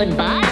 goodbye.